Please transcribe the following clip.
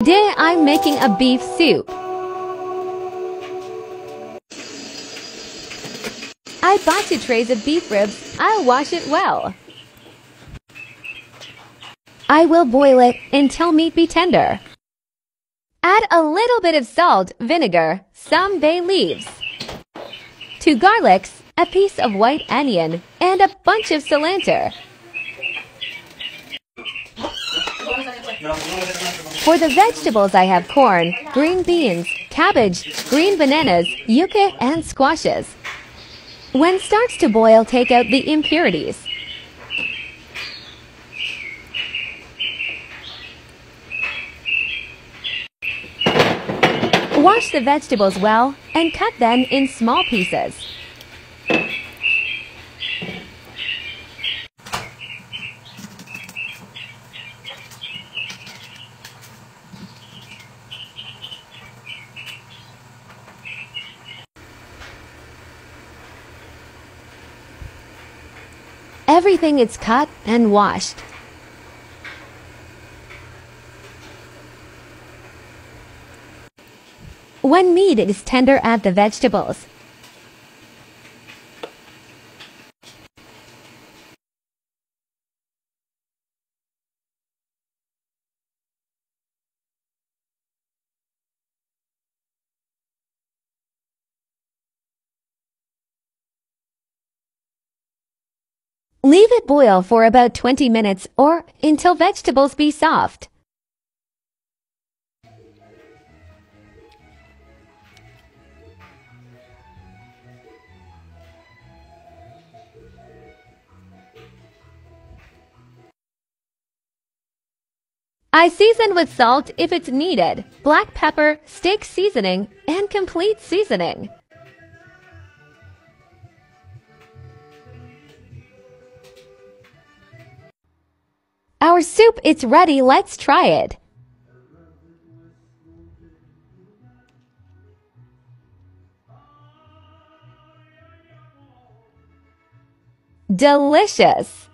Today I'm making a beef soup. I bought two trays of beef ribs. I'll wash it well. I will boil it until meat be tender. Add a little bit of salt, vinegar, some bay leaves, two garlics, a piece of white onion, and a bunch of cilantro. For the vegetables, I have corn, green beans, cabbage, green bananas, yuca, and squashes. When starts to boil, take out the impurities. Wash the vegetables well and cut them in small pieces. Everything is cut and washed. When meat is tender, add the vegetables. Leave it boil for about 20 minutes or until vegetables be soft. I season with salt if it's needed, black pepper, steak seasoning, and complete seasoning. Our soup is ready, let's try it. Delicious!